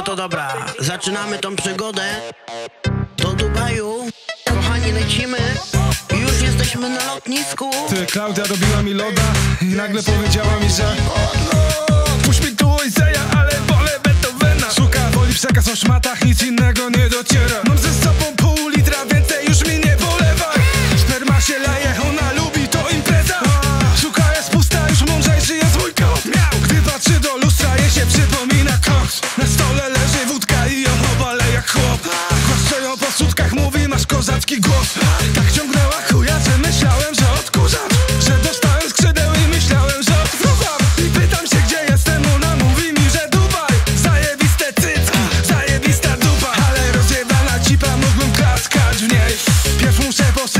No to dobra, zaczynamy tą przygodę do Dubaju. Kochani, lecimy. Już jesteśmy na lotnisku. Ty, Klaudia robiła mi loda i nagle powiedziała mi, że Puść mi tu Oiseja, ale wolę Beethovena Szuka woli w szmatach, nic innego nie dociera Mam ze sobą głos Tak ciągnęła chuja, że myślałem, że odkurzam Że dostałem skrzydeł i myślałem, że odfruwam I pytam się gdzie jestem, ona mówi mi, że Dubaj. Zajebiste cycki, zajebista dupa Ale rozjebana cipa, mógłbym klaskać w niej. Pierw muszę posypać,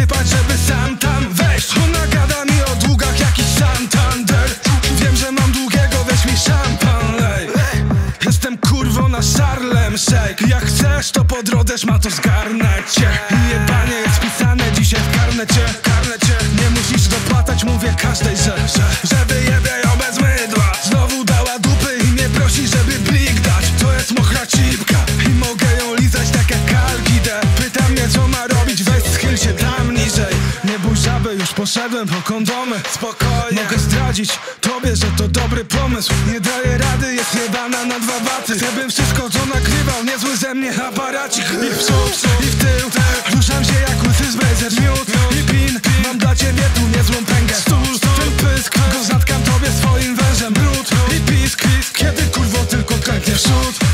chcesz to po drodze ma to zgarnę cię. Jebanie jest pisane dzisiaj w karnecie Karnecie. Nie musisz dopłatać, mówię każdej, że, że Że wyjebie ją bez mydła. Znowu dała dupy i mnie prosi, żeby blik dać. To jest mochra cipka I mogę ją lizać tak jak kalkidę Pyta mnie co ma robić, weź schyl się tam niżej. Nie bój żaby, już poszedłem po kondomy. Spokojnie. Mogę zdradzić tobie, że to dobry pomysł. Nie daję rady, jest jebana na dwa baty. Chcę wszystko co nagrywał, niezły ze mnie aparacik. I w przód, i w tył Ruszam się jak łysy z blazer Miód i pin, mam dla ciebie tu niezłą pęgę. Stół, ten pysk, go zatkam tobie swoim wężem. Brud i pisk, kiedy kurwo tylko klęknie w przód